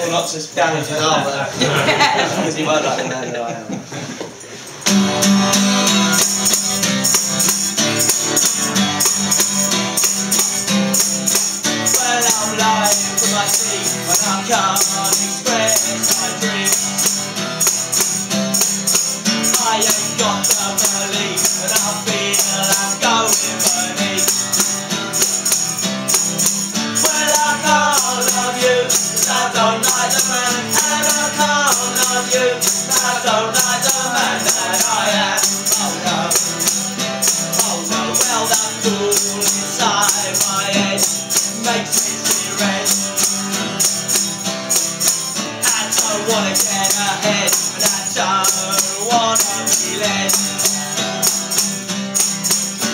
Lots were like the man that I am. Well, I'm lying for my sleep when I can't express my dreams. I ain't got the belief, and I feel I'm going beneath. Well, I can't love you, 'cause I don't like and I I don't the man that I am. Oh no, oh no, well that fool inside my head makes me red. I don't wanna get ahead, but I don't wanna be led.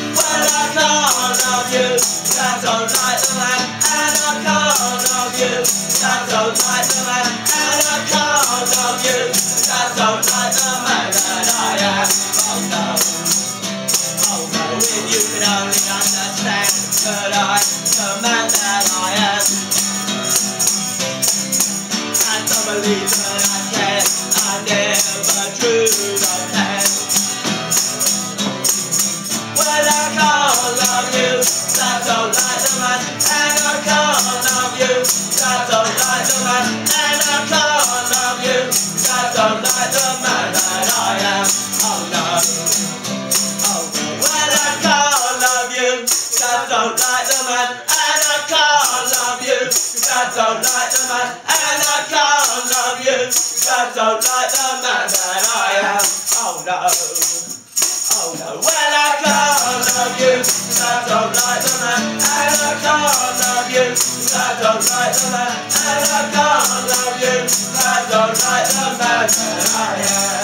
Well, I can't love you, I don't only understand that I, the man that I and I can, I don't like the man, and I can't love you, 'cause I don't like the man, and I can't love you, 'cause I don't like the man that I am. Oh no. Oh no, well I can't love you, 'cause I don't like the man, and I can't love you, 'cause I don't like the man, and I can't love you, 'cause I don't like the man that